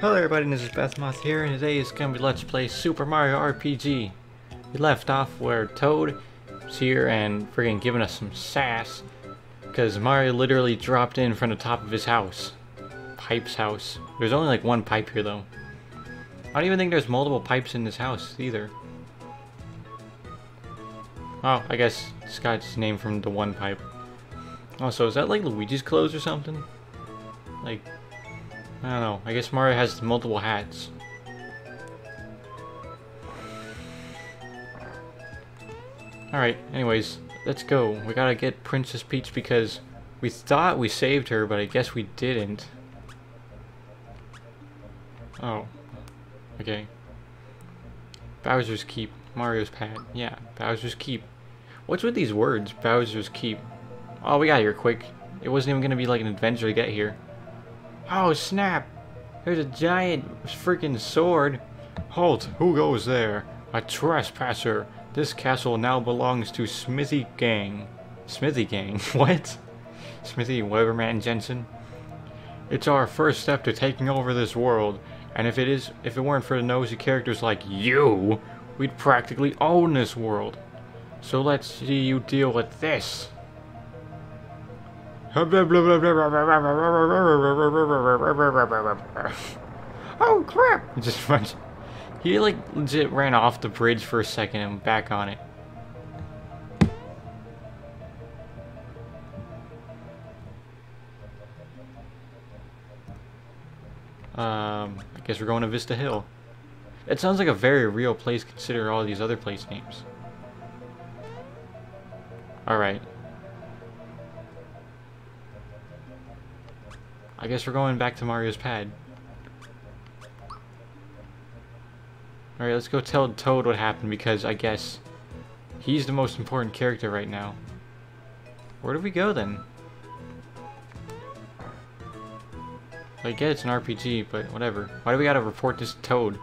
Hello everybody, this is Beth Bethmoth here, and today is going to be Let's Play Super Mario RPG. We left off where Toad was here and friggin' giving us some sass, because Mario literally dropped in from the top of his house. Pipe's house. There's only like one pipe here though. I don't even think there's multiple pipes in this house either. Oh, I guess this got its name from the one pipe. Also, is that like Luigi's clothes or something? Like, I don't know. I guess Mario has multiple hats. Alright, anyways, let's go. We gotta get Princess Peach because we thought we saved her, but I guess we didn't. Oh. Okay. Bowser's Keep. Mario's Pad. Yeah, Bowser's Keep. What's with these words? Bowser's Keep. Oh, we got here quick. It wasn't even gonna be like an adventure to get here. Oh, snap! There's a giant freaking sword. Halt! Who goes there? A trespasser. This castle now belongs to Smithy Gang. Smithy Gang? what? Smithy Werbenjagermanjensen? It's our first step to taking over this world, and if it is, if it weren't for the nosy characters like you, we'd practically own this world. So let's see you deal with this. Oh crap! Just runs. He like legit ran off the bridge for a second and back on it. Um, I guess we're going to Vista Hill. It sounds like a very real place considering all these other place names. Alright. I guess we're going back to Mario's pad. Alright, let's go tell Toad what happened because I guess he's the most important character right now. Where do we go then? I get it's an RPG, but whatever. Why do we gotta report this to Toad?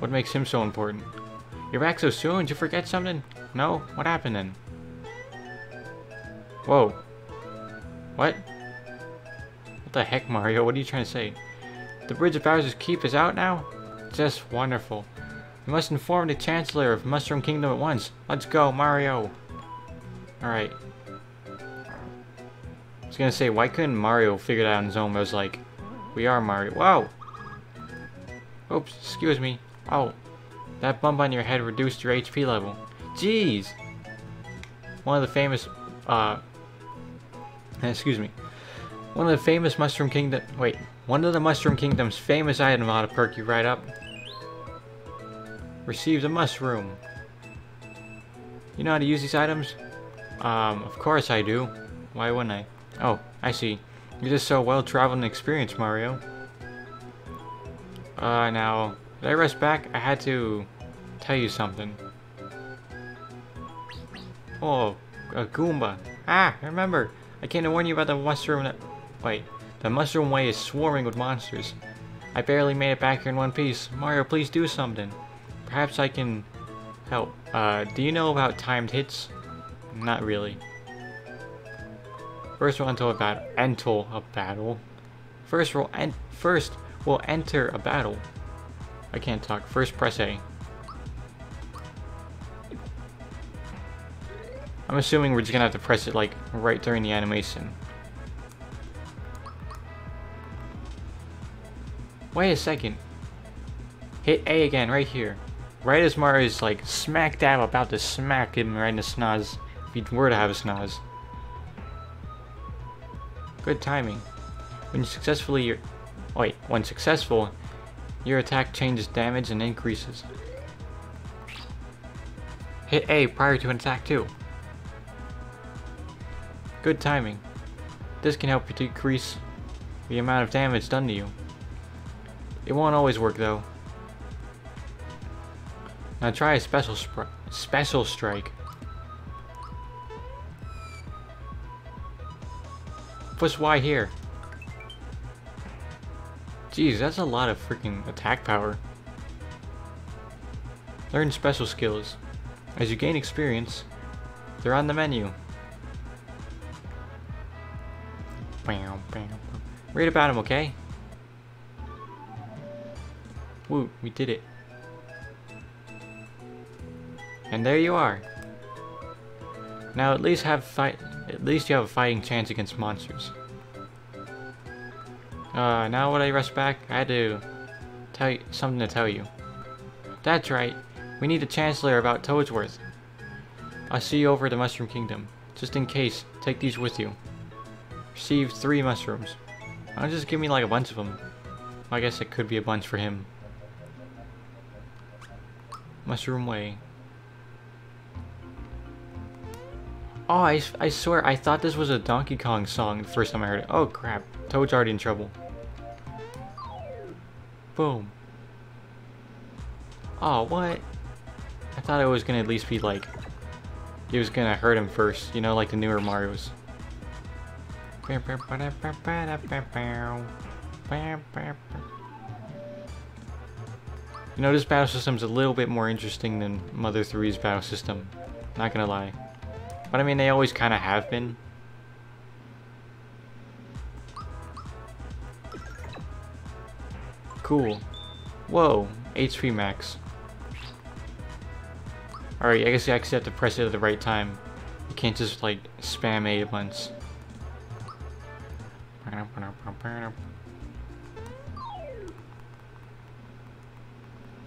What makes him so important? You're back so soon? Did you forget something? No? What happened then? Whoa. What? What the heck, Mario? What are you trying to say? The Bridge of Bowser's Keep is out now? Just wonderful. We must inform the Chancellor of Mushroom Kingdom at once. Let's go, Mario! Alright. I was gonna say, why couldn't Mario figure it out on his own? I was like, we are Mario. Wow! Oops, excuse me. Oh, that bump on your head reduced your HP level. Jeez! One of the famous, uh, excuse me. One of the famous Mushroom Kingdom, wait, one of the Mushroom Kingdom's famous items ought to perk you right up. Receives a mushroom. You know how to use these items? Um, of course I do. Why wouldn't I? Oh, I see. You're just so well-traveled and experienced, Mario. Uh, now, did I rest back? I had to tell you something. Oh, a Goomba. Ah, remember. I came to warn you about the mushroom that... Wait, the mushroom way is swarming with monsters. I barely made it back here in one piece. Mario, please do something. Perhaps I can help. Uh, do you know about timed hits? Not really. First we'll enter a battle. Enter a battle. First we'll en first we'll enter a battle. I can't talk. First press A. I'm assuming we're just gonna have to press it like right during the animation. Wait a second. Hit A again, right here. Right as Mario's like smack dab about to smack him right in the snaz. If he were to have a snaz. Good timing. When successfully your wait, when successful, your attack changes damage and increases. Hit A prior to an attack too. Good timing. This can help you decrease the amount of damage done to you. It won't always work though. Now try a special special strike. Push Y here. Jeez, that's a lot of freaking attack power. Learn special skills. As you gain experience, they're on the menu. Bam, bam. Read about them, okay? Woo, we did it. And there you are. Now at least have fight at least you have a fighting chance against monsters. Uh, now when I rush back, I had to tell you something to tell you. That's right. We need a Chancellor about Toadsworth. I'll see you over the Mushroom Kingdom. Just in case, take these with you. Receive three mushrooms. I'll just give me like a bunch of them. I guess it could be a bunch for him. Mushroom Way. Oh, I, I swear, I thought this was a Donkey Kong song the first time I heard it. Oh crap, Toad's already in trouble. Boom. Oh, what? I thought it was gonna at least be like, it was gonna hurt him first, you know, like the newer Marios. You know, this battle system's a little bit more interesting than Mother 3's battle system. Not gonna lie. But I mean, they always kind of have been. Cool. Whoa, HP max. Alright, I guess you actually have to press it at the right time. You can't just like spam A at once.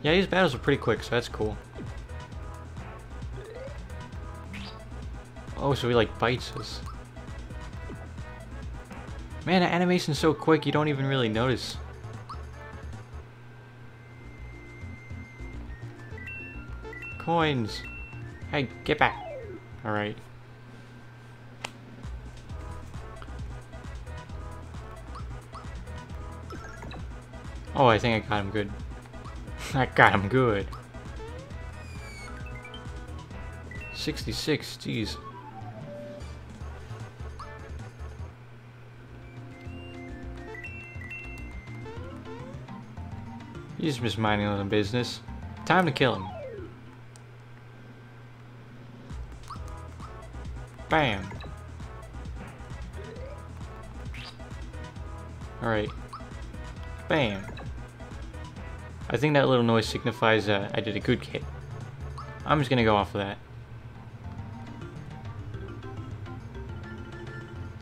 Yeah, these battles are pretty quick, so that's cool. Oh, so he like bites us. Man, the animation's so quick you don't even really notice. Coins! Hey, get back! Alright. Oh, I think I got him good. I got him good. 66, jeez. He's just minding his business. Time to kill him. Bam. Alright. Bam. I think that little noise signifies uh, I did a good hit. I'm just gonna go off of that.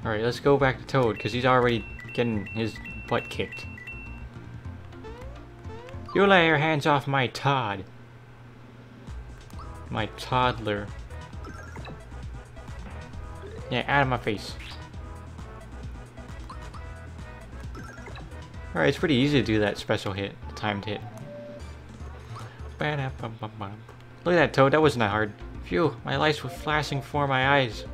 Alright, let's go back to Toad, because he's already getting his butt kicked. You lay your hands off my Todd. My toddler. Yeah, out of my face. Alright, it's pretty easy to do that special hit, timed hit. Look at that, Toad. That wasn't that hard. Phew, my lights were flashing before my eyes.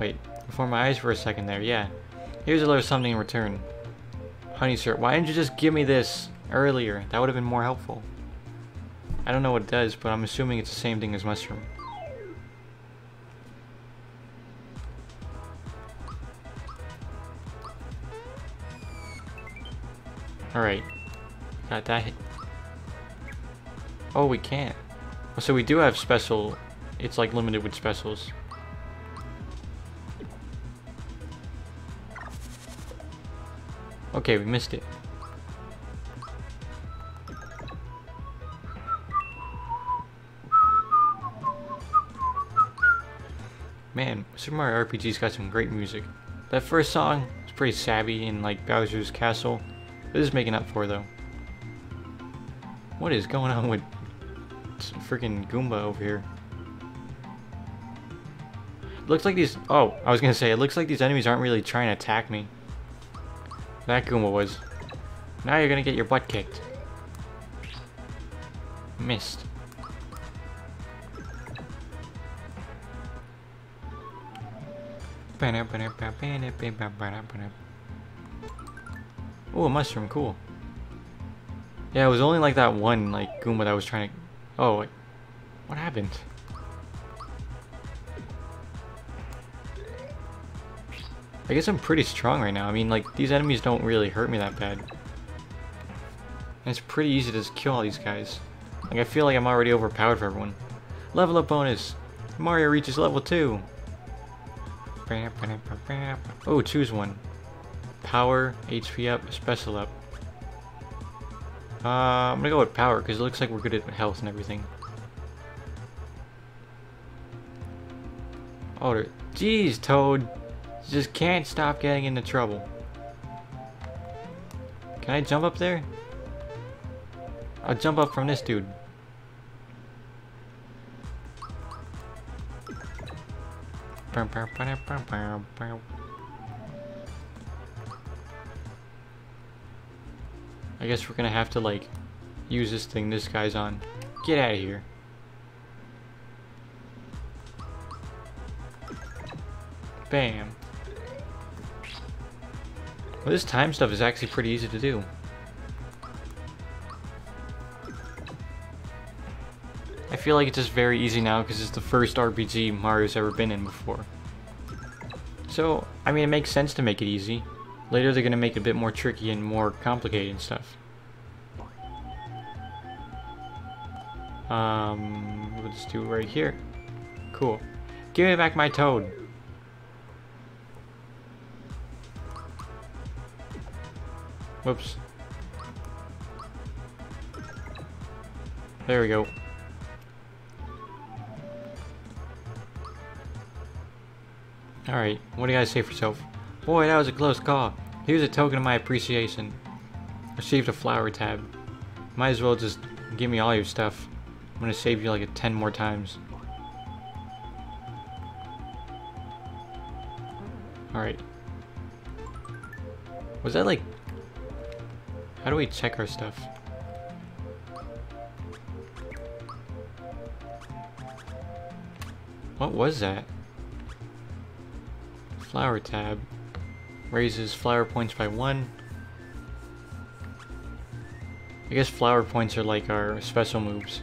Wait, before my eyes for a second there, yeah. Here's a little something in return. Honey Syrup, why didn't you just give me this earlier? That would have been more helpful. I don't know what it does, but I'm assuming it's the same thing as mushroom. Alright. Got that. Oh, we can't. So we do have special... It's like limited with specials. Okay, we missed it. Man, Super Mario RPG's got some great music. That first song is pretty savvy in like Bowser's Castle. This is making up for though. What is going on with freaking Goomba over here? Looks like these... Oh, I was gonna say, it looks like these enemies aren't really trying to attack me. That Goomba was. Now you're gonna get your butt kicked. Missed. Oh, a mushroom, cool. Yeah, it was only like that one, like, Goomba that I was trying to... Oh. What happened? I guess I'm pretty strong right now. I mean, like, these enemies don't really hurt me that bad. And it's pretty easy to just kill all these guys. Like, I feel like I'm already overpowered for everyone. Level up bonus! Mario reaches level 2! Oh, choose one. Power, HP up, special up. Uh, I'm gonna go with power because it looks like we're good at health and everything. Oh, jeez, Toad. You just can't stop getting into trouble. Can I jump up there? I'll jump up from this dude. I guess we're gonna have to like use this thing this guy's on. Get out of here. Bam. Well, this time stuff is actually pretty easy to do. I feel like it's just very easy now because it's the first RPG Mario's ever been in before. So, I mean, it makes sense to make it easy. Later they're going to make it a bit more tricky and more complicated and stuff. Um, we'll just do right here. Cool. Give me back my toad. Whoops. There we go. Alright, what do you guys say for yourself? Boy, that was a close call. Here's a token of my appreciation. Received a flower tab. Might as well just give me all your stuff. I'm gonna save you like a 10 more times. Alright. Was that like... How do we check our stuff? What was that? Flower tab. Raises flower points by one. I guess flower points are like our special moves.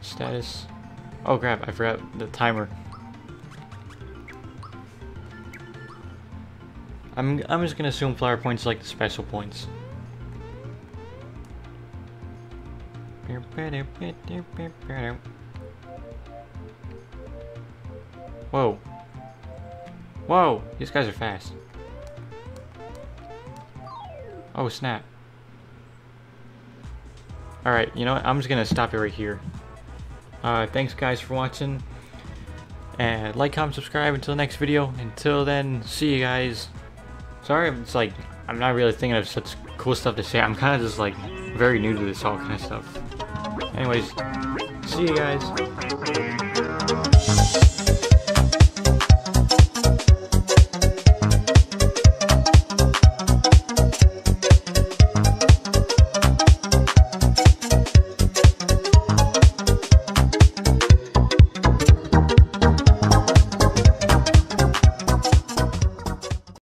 Status. Oh crap, I forgot the timer. I'm I'm just gonna assume flower points like the special points. Whoa. Whoa! These guys are fast. Oh, snap. Alright, you know what? I'm just gonna stop it right here. Uh, thanks guys for watching. And like, comment, subscribe until the next video. Until then, see you guys. Sorry, it's like, I'm not really thinking of such cool stuff to say. I'm kind of just like, very new to this all kind of stuff. Anyways, see you guys.